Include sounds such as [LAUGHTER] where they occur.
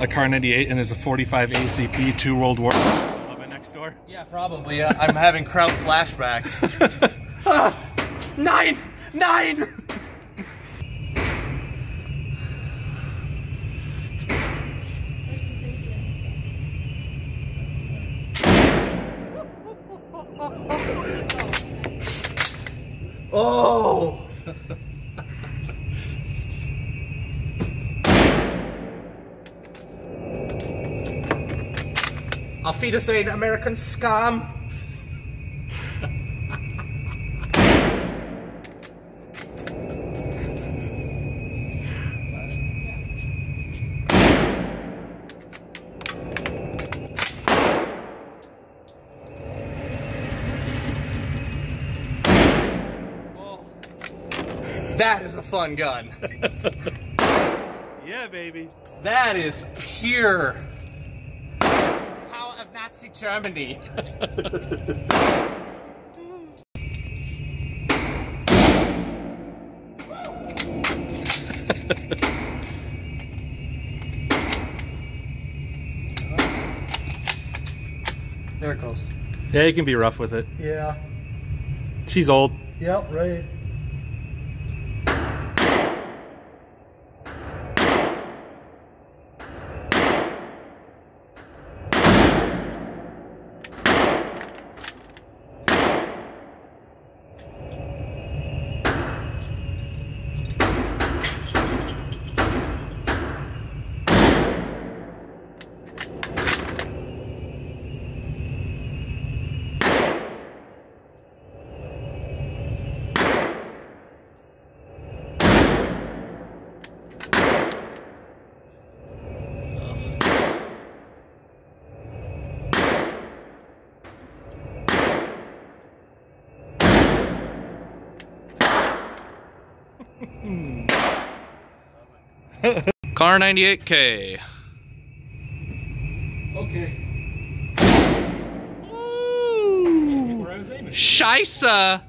a Kar 98 and there's a 45 ACP two World War of it next door? Yeah, probably. Uh, I'm having Kraut flashbacks. [LAUGHS] Nine! Nine! Oh! Auf Wiedersehen, American scum! That is a fun gun. [LAUGHS] Yeah, baby. That is pure of Nazi Germany. There it goes. Yeah, you can be rough with it. Yeah. She's old. Yep, right. Kar 98K. Okay. Scheisse!